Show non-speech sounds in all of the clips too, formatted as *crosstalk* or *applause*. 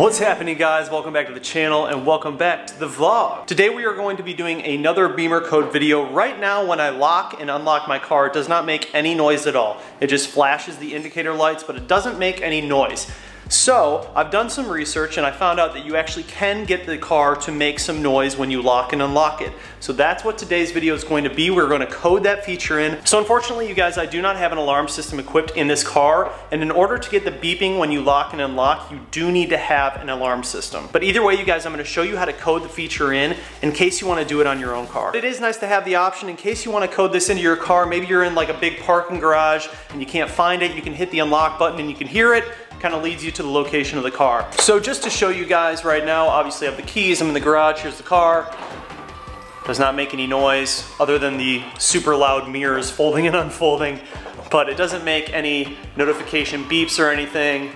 What's happening guys? Welcome back to the channel and welcome back to the vlog. Today we are going to be doing another Bimmercode video. Right now when I lock and unlock my car, it does not make any noise at all. It just flashes the indicator lights, but it doesn't make any noise. So I've done some research and I found out that you actually can get the car to make some noise when you lock and unlock it. So that's what today's video is going to be. We're going to code that feature in. So unfortunately you guys, I do not have an alarm system equipped in this car and in order to get the beeping when you lock and unlock, you do need to have an alarm system. But either way you guys, I'm going to show you how to code the feature in in case you want to do it on your own car. It is nice to have the option in case you want to code this into your car. Maybe you're in like a big parking garage and you can't find it. You can hit the unlock button and you can hear it kind of leads you to the location of the car. So just to show you guys right now, obviously I have the keys, I'm in the garage, here's the car. Does not make any noise other than the super loud mirrors folding and *laughs* unfolding, but it doesn't make any notification beeps or anything.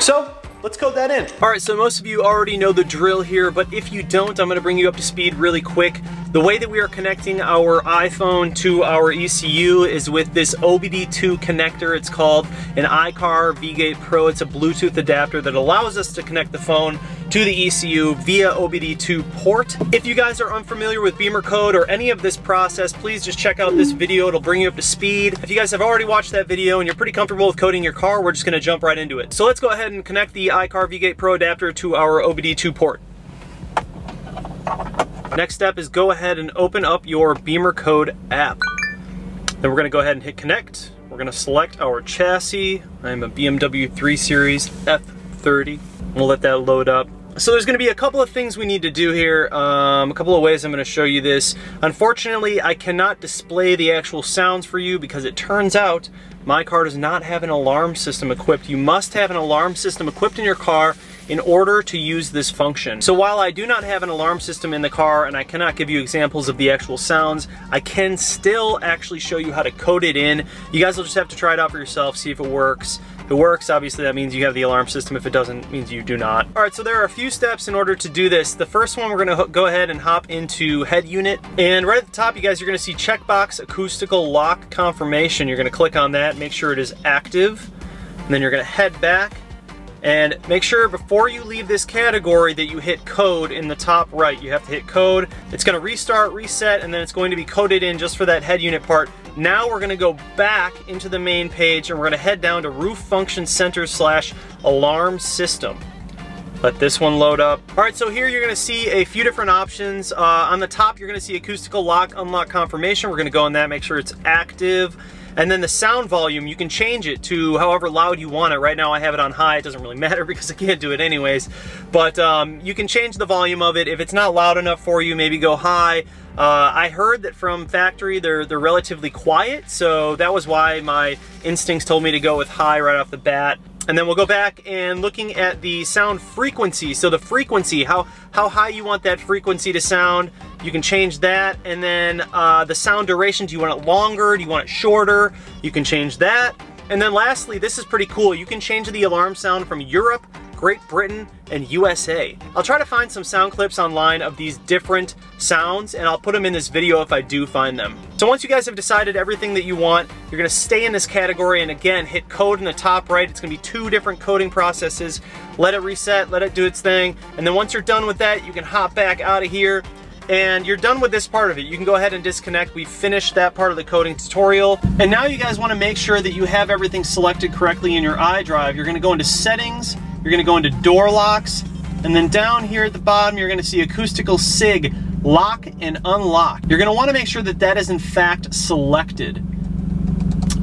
So let's code that in. All right, so most of you already know the drill here, but if you don't, I'm gonna bring you up to speed really quick. The way that we are connecting our iPhone to our ECU is with this OBD2 connector. It's called an iCar V-Gate Pro. It's a Bluetooth adapter that allows us to connect the phone to the ECU via OBD2 port. If you guys are unfamiliar with Bimmercode or any of this process, please just check out this video. It'll bring you up to speed. If you guys have already watched that video and you're pretty comfortable with coding your car, we're just gonna jump right into it. So let's go ahead and connect the iCar V-Gate Pro adapter to our OBD2 port. Next step is go ahead and open up your Bimmercode app. Then we're gonna go ahead and hit connect. We're gonna select our chassis. I'm a BMW 3 Series F30. We'll let that load up. So there's gonna be a couple of things we need to do here, um, a couple of ways I'm gonna show you this. Unfortunately, I cannot display the actual sounds for you because it turns out my car does not have an alarm system equipped. You must have an alarm system equipped in your car in order to use this function. So while I do not have an alarm system in the car and I cannot give you examples of the actual sounds, I can still actually show you how to code it in. You guys will just have to try it out for yourself, see if it works. It works, obviously that means you have the alarm system. If it doesn't, it means you do not. All right, so there are a few steps in order to do this. The first one, we're gonna go ahead and hop into head unit. And right at the top, you guys you're gonna see checkbox acoustical lock confirmation. You're gonna click on that, make sure it is active. And then you're gonna head back and make sure before you leave this category that you hit code in the top right. You have to hit code. It's gonna restart, reset, and then it's going to be coded in just for that head unit part. Now we're gonna go back into the main page and we're gonna head down to roof function center slash alarm system. Let this one load up. All right, so here you're gonna see a few different options. Uh, on the top, you're gonna see acoustical lock, unlock confirmation. We're gonna go on that, make sure it's active. And then the sound volume, you can change it to however loud you want it. Right now I have it on high. It doesn't really *laughs* matter because I can't do it anyways. But um, you can change the volume of it. If it's not loud enough for you, maybe go high. Uh, I heard that from factory they're they're relatively quiet, so that was why my instincts told me to go with high right off the bat. And then we'll go back and looking at the sound frequency. So the frequency, how, how high you want that frequency to sound, you can change that. And then uh, the sound duration, do you want it longer? Do you want it shorter? You can change that. And then lastly, this is pretty cool. You can change the alarm sound from Europe Great Britain, and USA. I'll try to find some sound clips online of these different sounds and I'll put them in this video if I do find them. So once you guys have decided everything that you want, you're gonna stay in this category and again, hit code in the top right. It's gonna be two different coding processes. Let it reset, let it do its thing. And then once you're done with that, you can hop back out of here and you're done with this part of it. You can go ahead and disconnect. We finished that part of the coding tutorial. And now you guys wanna make sure that you have everything selected correctly in your iDrive. You're gonna go into settings, you're gonna go into door locks, and then down here at the bottom, you're gonna see acoustical SIG, lock and unlock. You're gonna wanna make sure that that is in fact selected.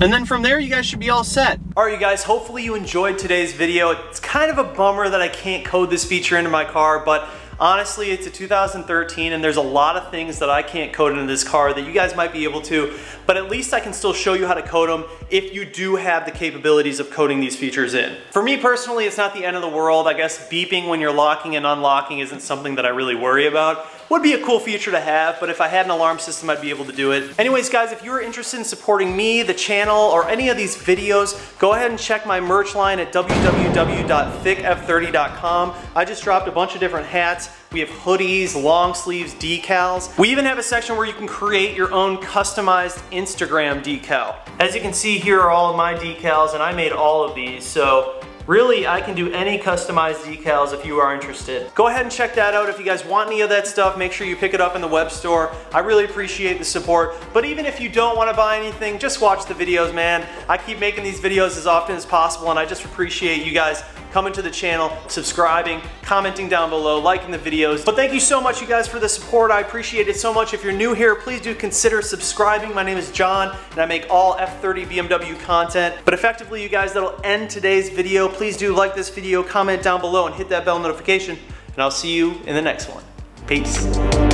And then from there, you guys should be all set. All right, you guys, hopefully you enjoyed today's video. It's kind of a bummer that I can't code this feature into my car, but Honestly, it's a 2013 and there's a lot of things that I can't code into this car that you guys might be able to, but at least I can still show you how to code them if you do have the capabilities of coding these features in. For me personally, it's not the end of the world. I guess beeping when you're locking and unlocking isn't something that I really worry about. Would be a cool feature to have, but if I had an alarm system, I'd be able to do it. Anyways, guys, if you're interested in supporting me, the channel, or any of these videos, go ahead and check my merch line at www.thicf30.com. I just dropped a bunch of different hats. We have hoodies, long sleeves, decals. We even have a section where you can create your own customized Instagram decal. As you can see, here are all of my decals, and I made all of these, so Really, I can do any customized decals if you are interested. Go ahead and check that out. If you guys want any of that stuff, make sure you pick it up in the web store. I really appreciate the support. But even if you don't want to buy anything, just watch the videos, man. I keep making these videos as often as possible and I just appreciate you guys coming to the channel, subscribing, commenting down below, liking the videos. But thank you so much, you guys, for the support. I appreciate it so much. If you're new here, please do consider subscribing. My name is John, and I make all F30 BMW content. But effectively, you guys, that'll end today's video. Please do like this video, comment down below, and hit that bell notification. And I'll see you in the next one. Peace.